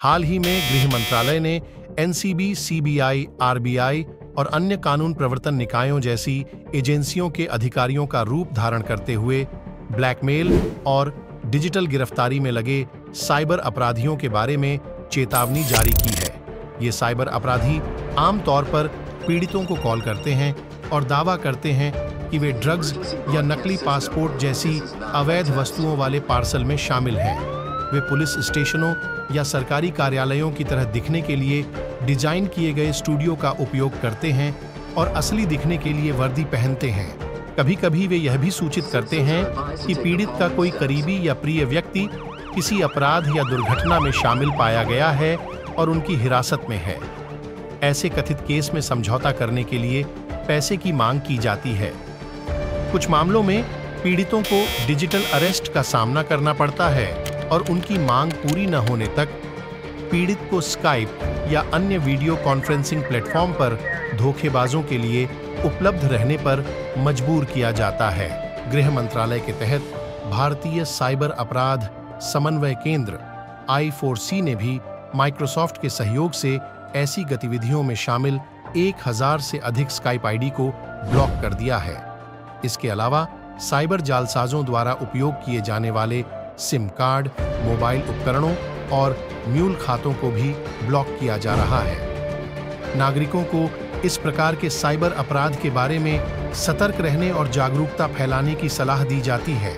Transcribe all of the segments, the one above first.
हाल ही में गृह मंत्रालय ने एनसीबी, सीबीआई, आरबीआई और अन्य कानून प्रवर्तन निकायों जैसी एजेंसियों के अधिकारियों का रूप धारण करते हुए ब्लैकमेल और डिजिटल गिरफ्तारी में लगे साइबर अपराधियों के बारे में चेतावनी जारी की है। ये साइबर अपराधी आमतौर पर पीड़ितों को कॉल करते हैं और दावा करते हैं कि वे ड्रग्स या नकली पासपोर्ट जैसी अवैध वस्तुओं वाले पार्सल में शामिल हैं। वे पुलिस स्टेशनों या सरकारी कार्यालयों की तरह दिखने के लिए डिज़ाइन किए गए स्टूडियो का उपयोग करते हैं और असली दिखने के लिए वर्दी पहनते हैं। कभी कभी वे यह भी सूचित करते हैं कि पीड़ित का कोई करीबी या प्रिय व्यक्ति किसी अपराध या दुर्घटना में शामिल पाया गया है और उनकी हिरासत में है। ऐसे कथित केस में समझौता करने के लिए पैसे की मांग की जाती है। कुछ मामलों में पीड़ितों को डिजिटल अरेस्ट का सामना करना पड़ता है। और उनकी मांग पूरी न होने तक पीड़ित को स्काइप या अन्य वीडियो कॉन्फ्रेंसिंग प्लेटफॉर्म पर धोखेबाजों के लिए उपलब्ध रहने पर मजबूर किया जाता है। गृह मंत्रालय के तहत भारतीय साइबर अपराध समन्वय केंद्र आई ने भी माइक्रोसॉफ्ट के सहयोग से ऐसी गतिविधियों में शामिल एक हज़ार से अधिक स्काइप आईडी को ब्लॉक कर दिया है। इसके अलावा साइबर जालसाजों द्वारा उपयोग किए जाने वाले सिम कार्ड, मोबाइल उपकरणों और म्यूल खातों को भी ब्लॉक किया जा रहा है। नागरिकों को इस प्रकार के साइबर अपराध के बारे में सतर्क रहने और जागरूकता फैलाने की सलाह दी जाती है।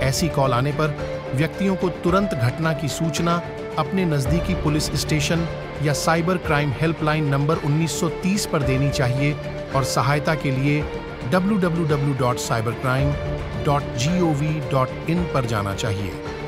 ऐसी कॉल आने पर व्यक्तियों को तुरंत घटना की सूचना, अपने नजदीकी पुलिस स्टेशन या साइबर क्राइम हेल्पलाइन नंबर 1930 पर देनी चाहिए और सहायता के लिए www.cybercrime.gov.in पर जाना चाहिए